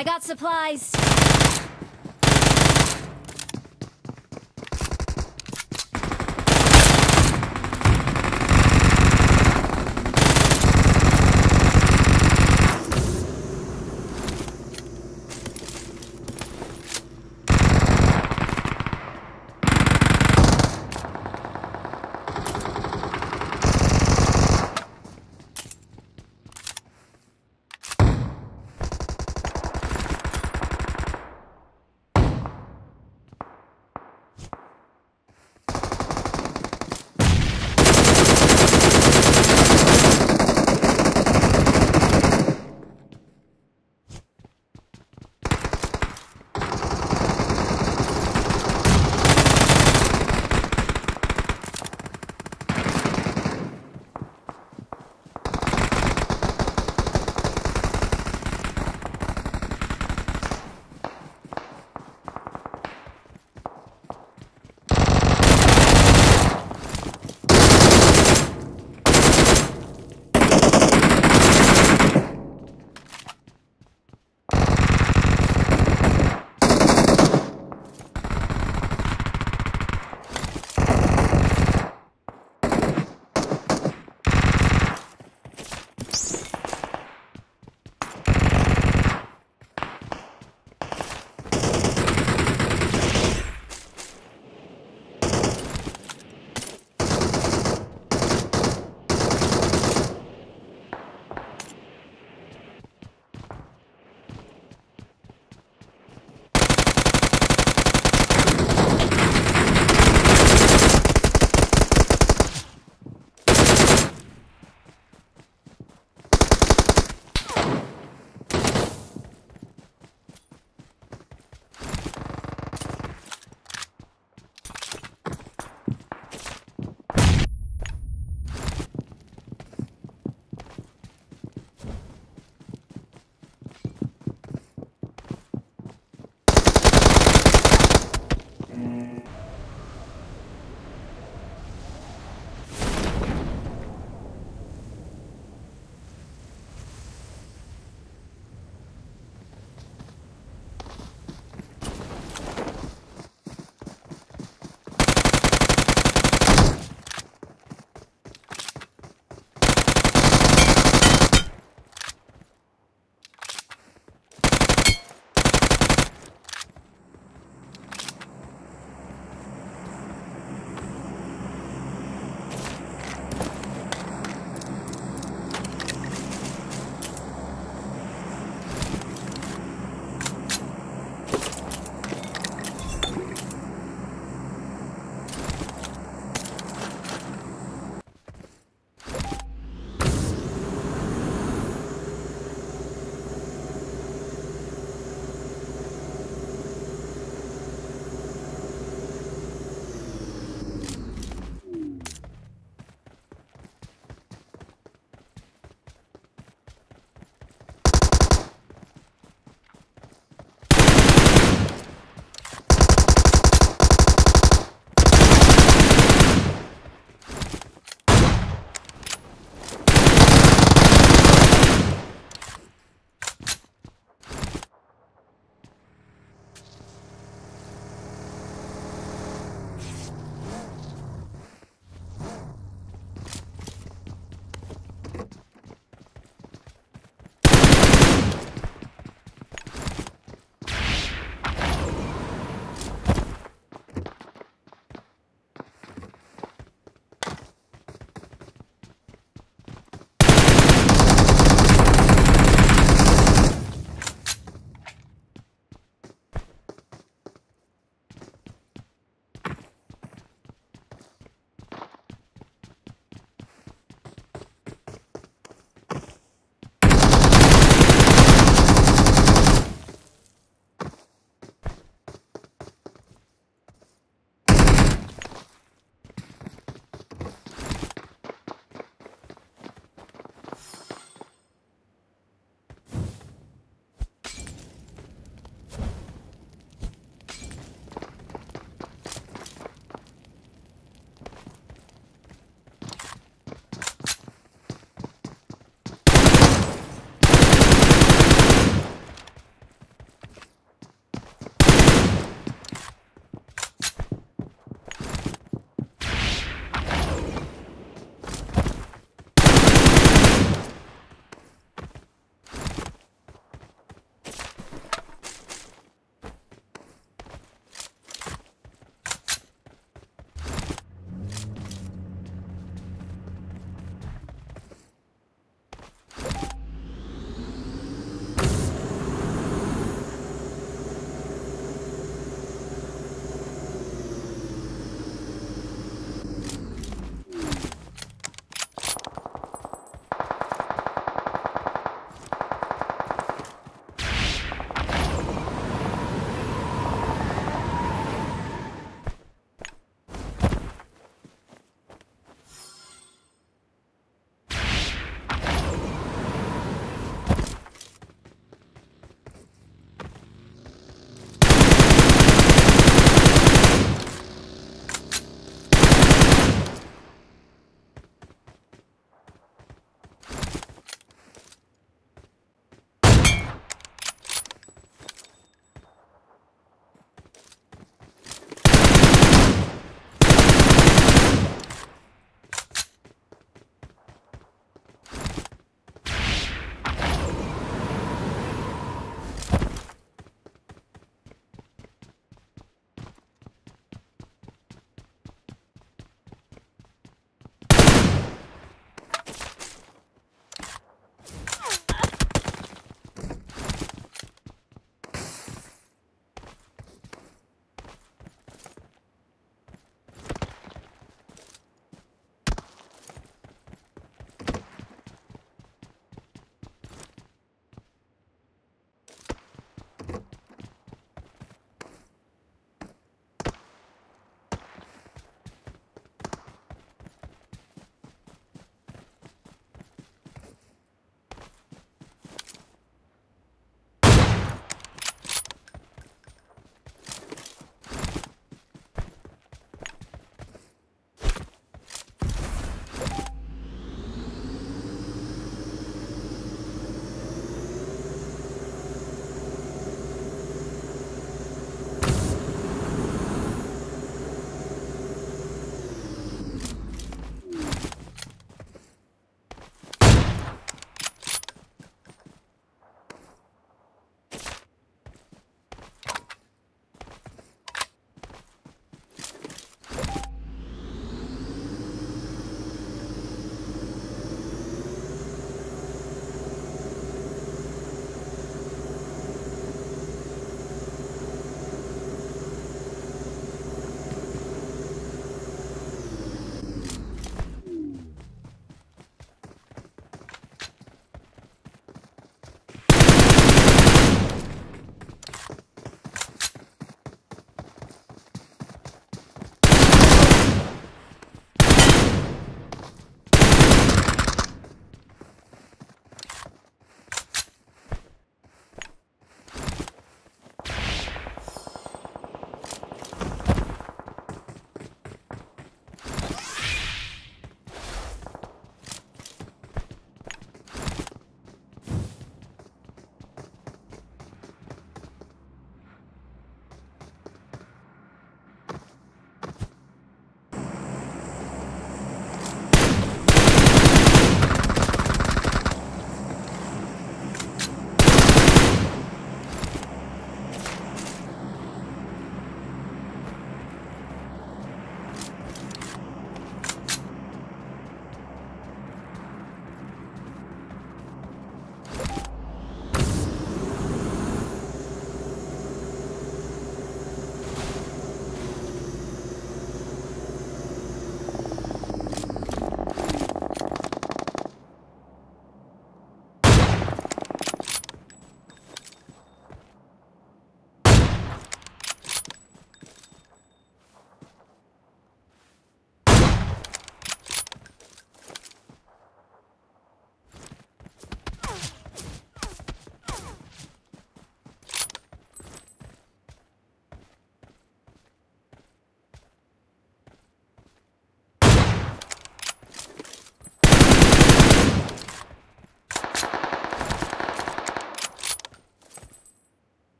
I got supplies.